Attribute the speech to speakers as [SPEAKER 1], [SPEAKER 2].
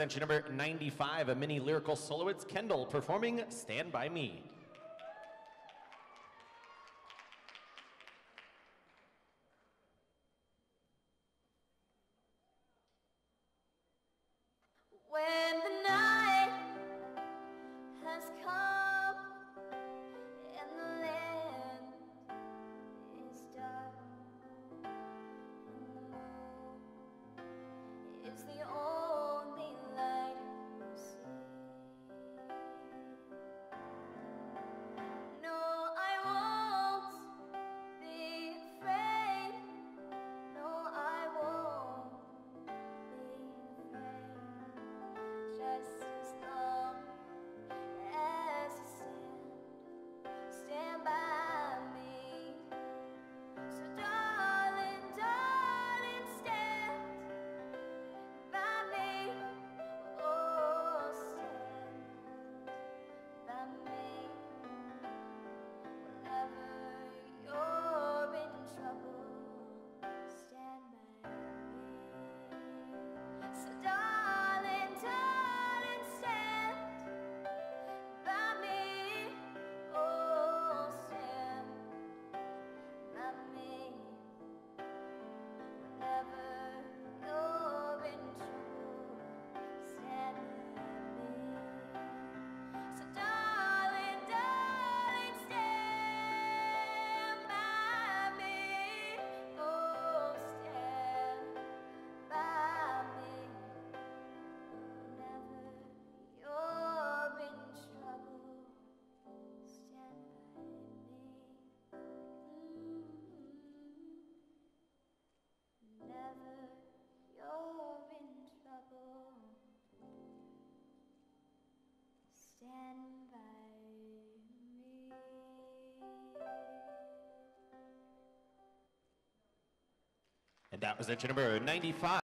[SPEAKER 1] Entry number 95, a mini lyrical solo. It's Kendyl performing Stand By Me.
[SPEAKER 2] When the night has come and the land is dark and the moon is the only
[SPEAKER 1] And that was engine number 95.